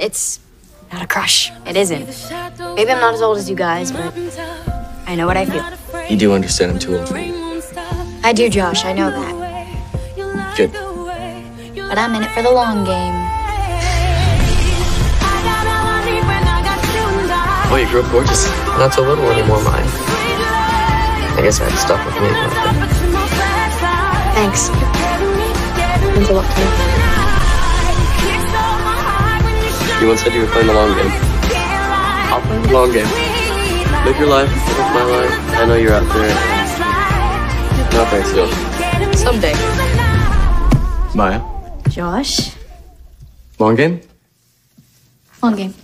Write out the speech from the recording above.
It's not a crush. It isn't. Maybe I'm not as old as you guys, but I know what I feel. You do understand I'm too old for you. I do, Josh. I know that. Good. But I'm in it for the long game. Oh, you grew up gorgeous. Not so little anymore, mine. I guess I had stuff with me. But... Thanks. Means a lot to me. You once said you were playing the long game. I'll play the long game. Live your life, live my life. I know you're out there. No thanks, Phil. Someday. Maya. Josh? Long game? Long game.